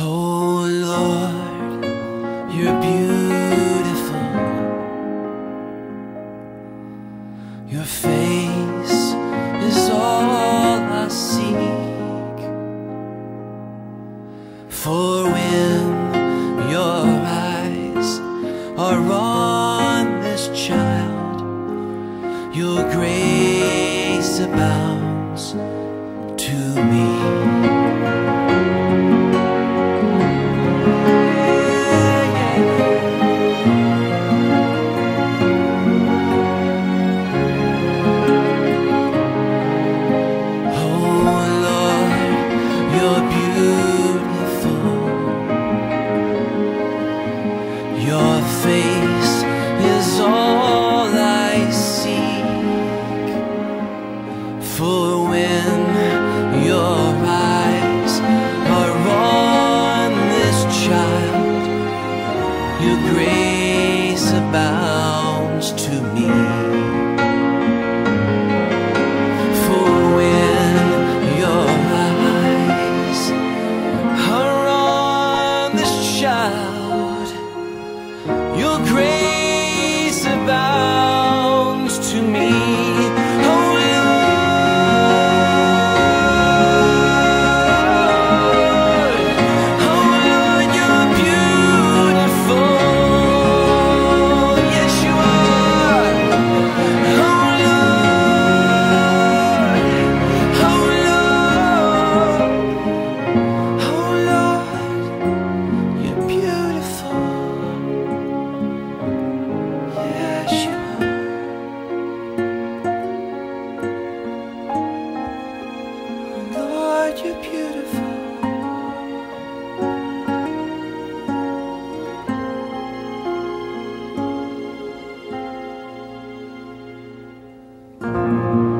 Oh Lord, you're beautiful. Your face is all I seek. For when your eyes are on this child, your grace abounds to me. Your face is all I seek. For when your eyes are on this child Your grace abounds to me. You're beautiful. you